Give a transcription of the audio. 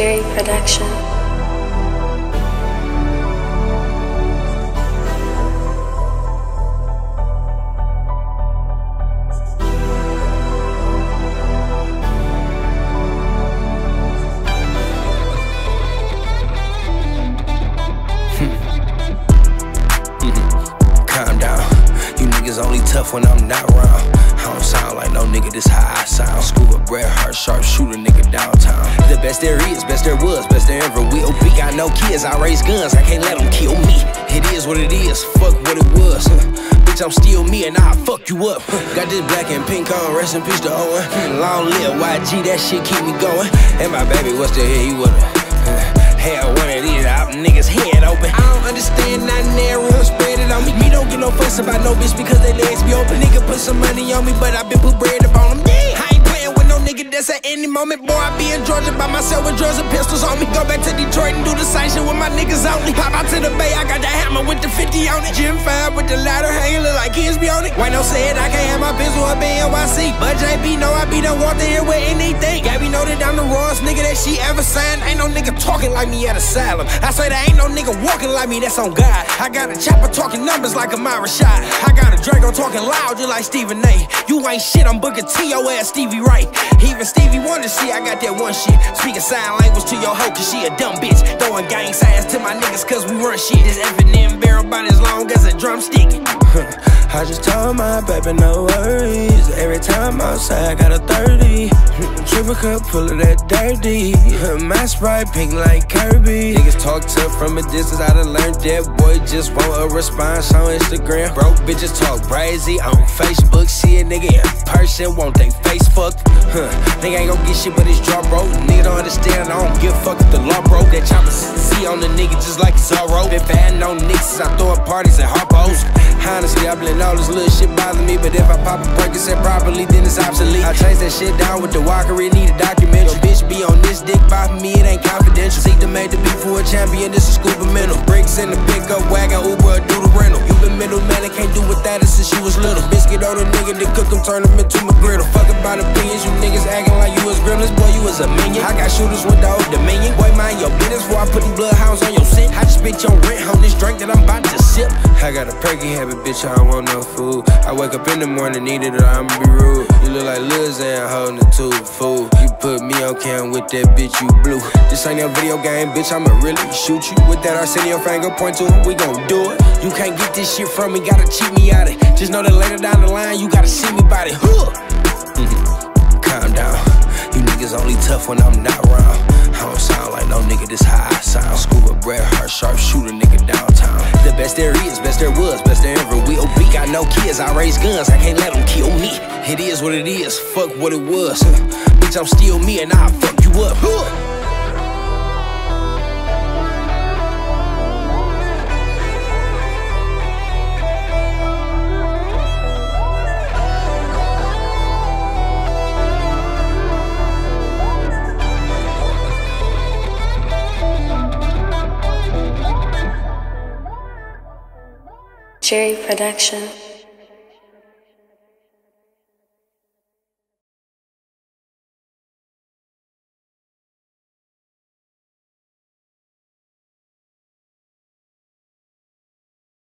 Jerry Production. Hmm. Calm down. You niggas only tough when I'm not around. I don't sound like no nigga, this how I sound. Scuba Bret Hart, sharp shooter nigga downtown. Best there is, best there was, best there ever will be. Got no kids, I raise guns, I can't let them kill me. It is what it is, fuck what it was. Bitch, I'm still me and I'll fuck you up. Got this black and pink on, rest in peace to Owen. Long live YG, that shit keep me going. And my baby, what's the hell he with her? Hell, one of these out niggas head open. I don't understand nothing there, real spread it on me. Me don't get no fuss about no bitch because they legs be open. Nigga put some money on me, but I been put bread up on them. Nigga that's at any moment. Boy, I be in Georgia by myself with drugs and pistols on me. Go back to Detroit and do the same shit with my niggas only. Pop out to the bay, I got the hammer with the 50 on it. Gym 5 with the ladder hanging, look like kids be on it. Why no said I can't have my pistol up in NYC. But JB know I be the one to hear with anything. Know I'm the rawest nigga that she ever signed. Ain't no nigga talking like me at asylum. I say there ain't no nigga walking like me, that's on God. I got a chopper talking numbers like a Shot. I got a Draco talking loud just like Stephen A. You ain't shit, I'm booking T.O. ass Stevie Wright. Even Stevie Wonder, see, I got that one shit. Speaking sign language to your hoe, cause she a dumb bitch. Throwing gang signs to my niggas, cause we run shit. This Eminem barrel about as long as a drumstick. I just told my baby no worries. Every time outside, I got a 30. Triple cup full of that dirty. My sprite pink like Kirby. Niggas talk tough from a distance. I done learned that boy just want a response on Instagram. Broke bitches talk crazy on Facebook. See a nigga in person, want they face fucked. Huh. Nigga ain't gon' get shit but his jaw broke. Nigga don't understand, I don't give a fuck if the law broke. That chopper see on the nigga just like Zorro. Been batting on niggas, I throw at parties and harpos. Honestly, I blend all this little shit bother me, but if I pop a Percocet properly, it's obsolete. I chase that shit down with the walker, it need a documentary. Your bitch be on this dick by me, it ain't confidential. Seek to make the beat for a champion, this is scuba mental. Bricks in the pickup wagon, Uber, do the rental. You been middleman, I can't do without it since you was little. Biscuit on a nigga, they cook them, turn them into my griddle. Fuck about opinions, you niggas acting like you was gremlins, boy, you was a minion. I got shooters with the old dominion. Boy, mind your business before I put these bloodhounds on your scent. I just spent your rent on this drink that I'm about to. I got a perky habit, bitch, I don't want no food. I wake up in the morning, need it or I'ma be rude. You look like Lil Xan holding a tube, fool. You put me on cam with that bitch, you blue. This ain't a video game, bitch, I'ma really shoot you. With that Arsenio finger, point to him, we gon' do it. You can't get this shit from me, gotta cheat me out it. Just know that later down the line, you gotta see me about it. Huh. Calm down. You niggas only tough when I'm not around. No kids, I raise guns, I can't let them kill me. It is what it is, fuck what it was. Bitch, I'm still me and I'll fuck you up. Jerry Production.